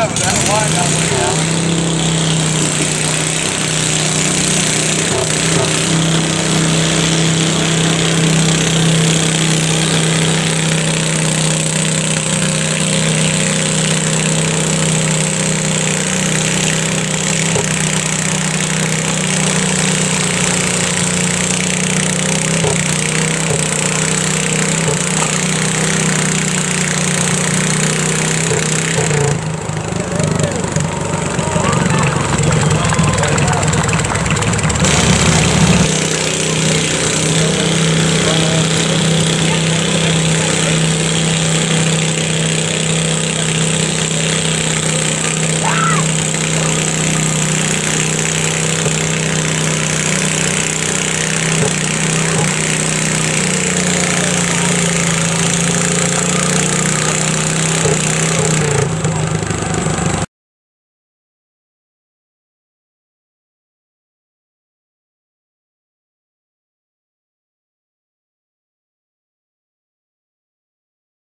cover that line out.